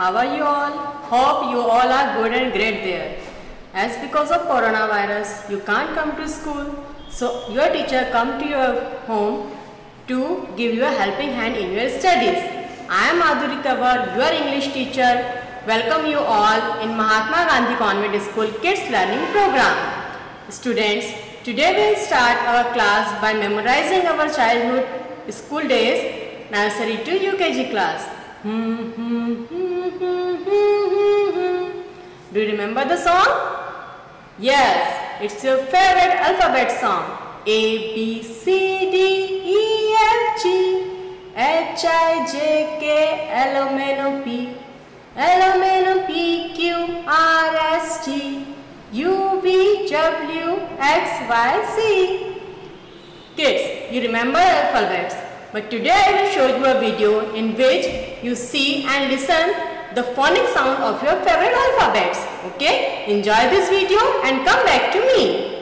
How are you all? Hope you all are good and great there. As because of coronavirus, you can't come to school. So your teacher come to your home to give you a helping hand in your studies. I am Adhuri Tavar, your English teacher. Welcome you all in Mahatma Gandhi Convent School Kids Learning Program. Students, today we will start our class by memorizing our childhood school days, nursery to UKG class. Hmm, hmm, hmm. Do you remember the song? Yes, it's your favorite alphabet song. A, B, C, D, E, F, G, H, I, J, K, L, M, N, O, P, L, M, N, O, P, Q, R, S, T, U, V, W, X, Y, Z. Kids, you remember alphabets. But today I will show you a video in which you see and listen the phonic sound of your favorite alphabets. Okay? Enjoy this video and come back to me.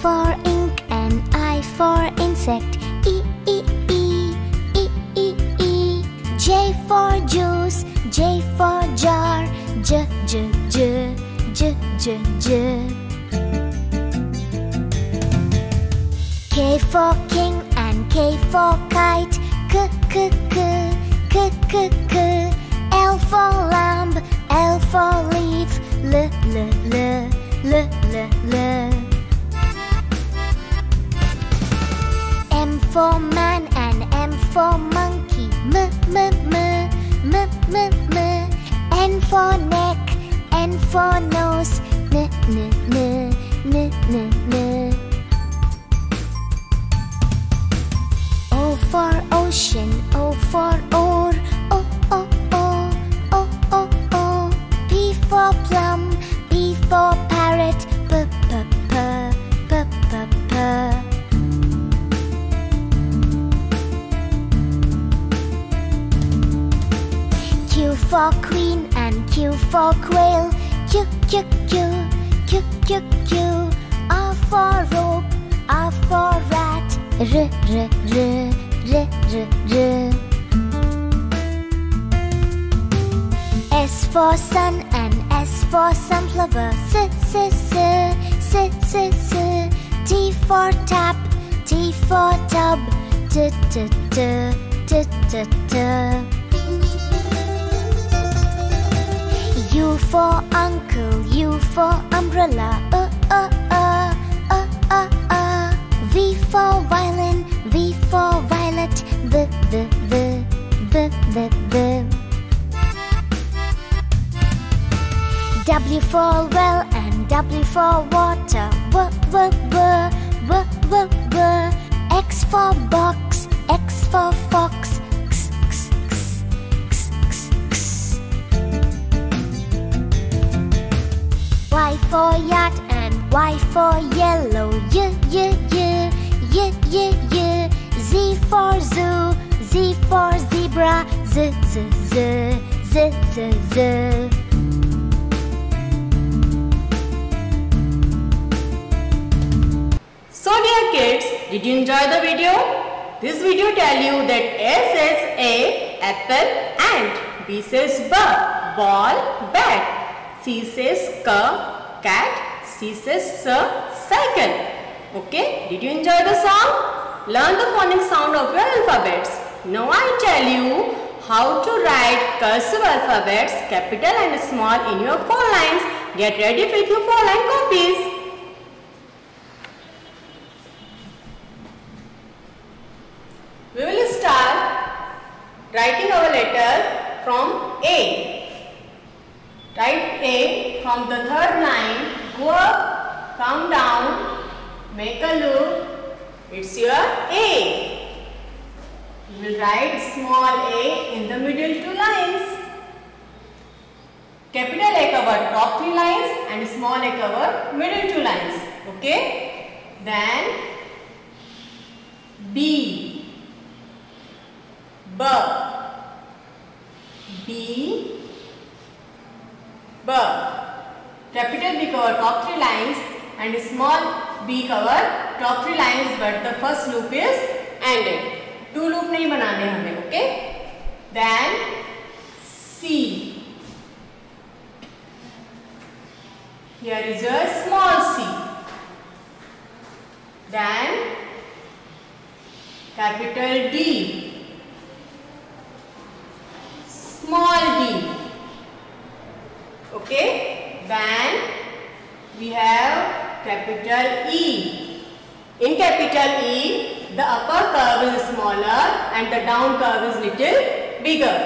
For ink and I for insect. E e e e e e. J for juice, J for jar. J j j j j j. K for king and K for kite. K k k k k k. L for lamb, L for leaf. L l l l l l. for neck, N for nose. N n S for sun and S for sunflower. S S S S S S. T for tap, T for tub. T T T T T T. U for uncle, U for umbrella. Uh uh uh uh uh uh. V for violin, V for for well and W for water. W w w w w w. X for box, X for fox. X x x. Y for yacht and Y for yellow. Y y y y y y. Z for zoo, Z for zebra. Z z z z z z. did you enjoy the video? This video tell you that A says A, apple, ant. B says B, ball, bat. C says K, cat. C says S, cycle. Okay, did you enjoy the song? Learn the phonic sound of your alphabets. Now I tell you how to write cursive alphabets, capital and small in your four lines. Get ready with your four line copies. We will start writing our letter from A. Write A from the third line, go up, come down, make a loop. It's your A. You will write small a in the middle two lines. Capital A cover top three lines and small a cover middle two lines. Okay. Then B. B. B. B. Capital B cover top three lines and small b cover top three lines but the first loop is ended. Two loop नहीं बनाने हमें okay then see here is a small c then capital D small then we have capital E in capital E the upper curve is smaller and the down curve is little bigger.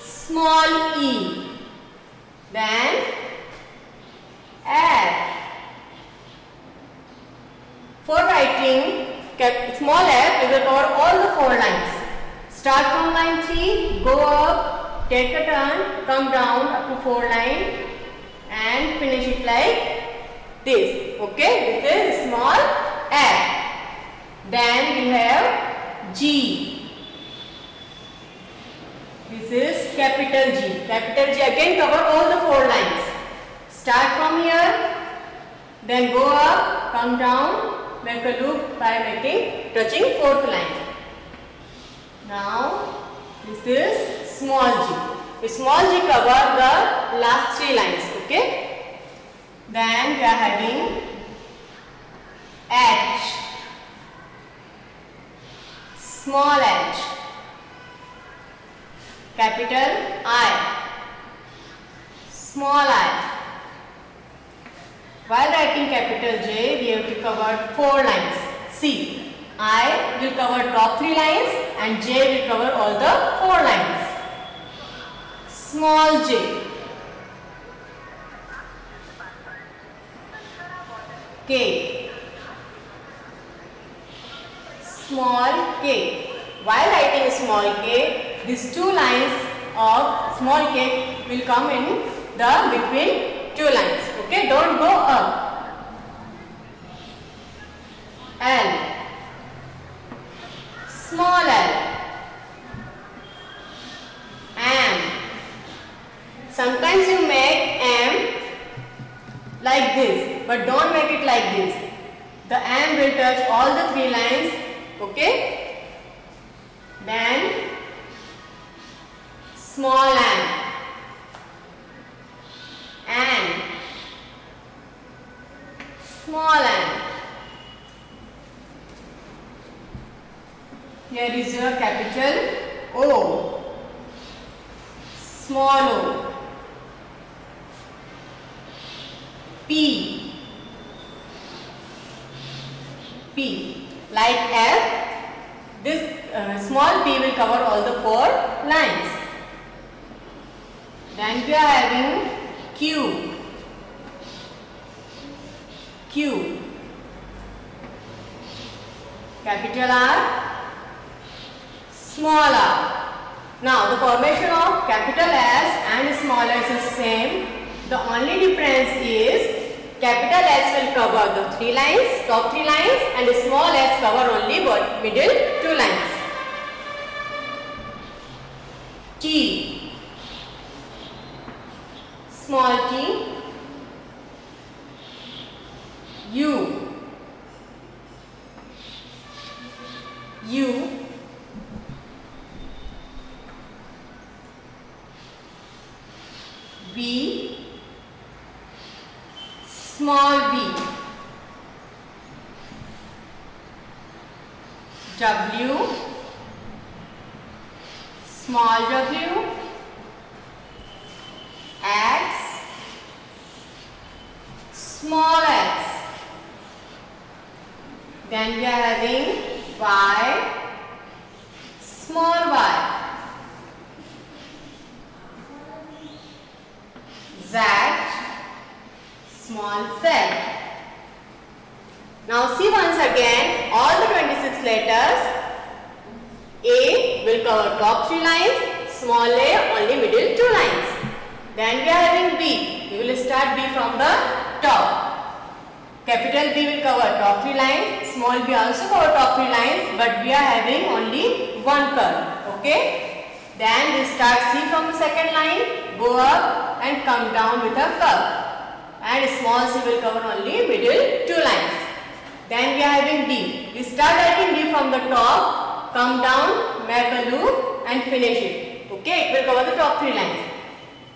Small e. Then f. For writing small f, we will cover all the four lines. Start from line 3, go up, take a turn, come down up to 4 line and finish it like this. Okay, this is small f. Then we have G. This is capital G. Capital G again cover all the four lines. Start from here. Then go up, come down, make a loop by making touching fourth line. Now this is small g. The small g cover the last three lines. Okay. Then we are having H small h, capital I, small i. While writing capital J, we have to cover four lines. See, I will cover top three lines and J will cover all the four lines. Small j. K. Small k. While writing small k, these two lines of small k will come in the between two lines. Okay, don't go up. L. Small l. M. Sometimes you make M like this, but don't make it like this. The M will touch all the three lines, okay? Then small m, and small m. Here is your capital O, small o. P. P. Like F this uh, small p will cover all the four lines. Then we are having Q Q. Capital R small r now the formation of capital S and small s is same. The only difference is capital S will cover the three lines, top three lines and small s cover only middle two lines. T small t U small v W small w x small x. Then we are having y small y. Z small z now see once again all the 26 letters A will cover top three lines, small a only middle two lines. Then we are having B. We will start B from the top. Capital B will cover top three lines, small b also cover top three lines but we are having only one curve. Okay. Then we start C from the second line, go up and come down with a curve. And small c will cover only middle two lines. Then we are having D. We start writing D from the top, come down, make a loop and finish it. Okay, it will cover the top three lines.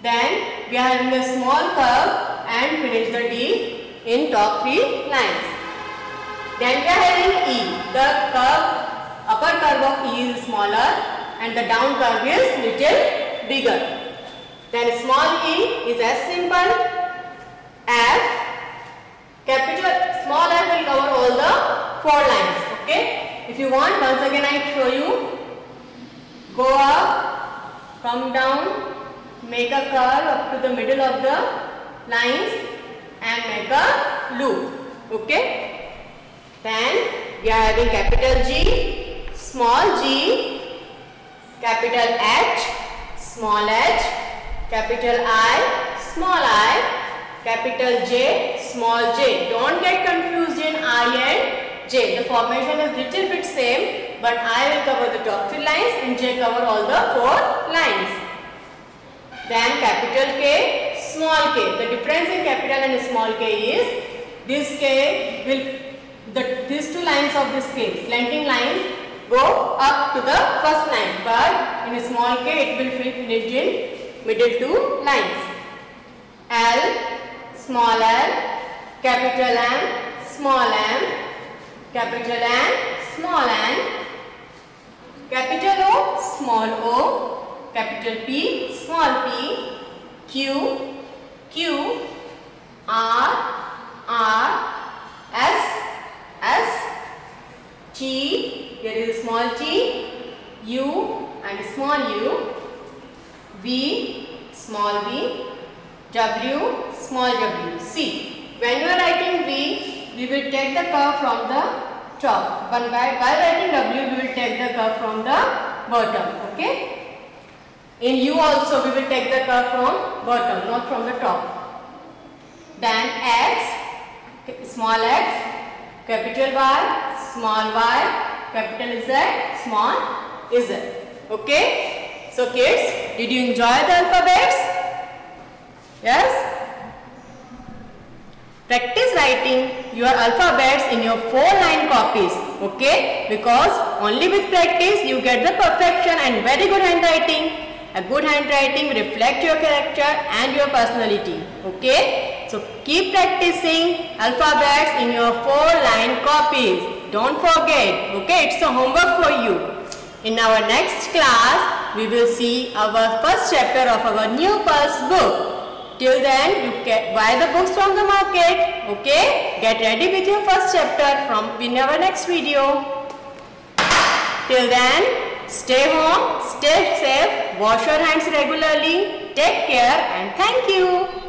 Then we are having a small curve and finish the D in top three lines. Then we are having E. The curve, upper curve of E is smaller and the down curve is little bigger. Then small e is as simple as Capital small f will cover all the four lines. Okay. If you want, once again I show you. Go up, come down, make a curve up to the middle of the lines and make a loop. Okay. Then we are having capital G, small g, capital H, small h, capital I, small i, capital J, small j. Don't get confused in I and J. The formation is little bit same but I will cover the top three lines and J cover all the four lines. Then capital K, small k. The difference in capital and small k is this k will, the, these two lines of this k, slanting lines go up to the first line but in small k it will finish in middle two lines. L small l, capital M, small m, capital N, small n, capital O, small o, capital P, small p, Q, Q, R, R, S, S, T, here is small t, U and small u, V, small v, W, small w. See, when you are writing V, we will take the curve from the top. But by writing W, we will take the curve from the bottom. Okay. In U also, we will take the curve from bottom, not from the top. Then X, small x, capital Y, small y, capital Z, small z. Okay. So kids, did you enjoy the alphabets? Yes? Practice writing your alphabets in your four line copies. Okay? Because only with practice you get the perfection and very good handwriting. A good handwriting reflects your character and your personality. Okay? So keep practicing alphabets in your four line copies. Don't forget. Okay? It's a homework for you. In our next class, we will see our first chapter of our new Pulse book. Till then, you can buy the books from the market. Okay? Get ready with your first chapter from in our next video. Till then, stay home, stay safe, wash your hands regularly, take care and thank you.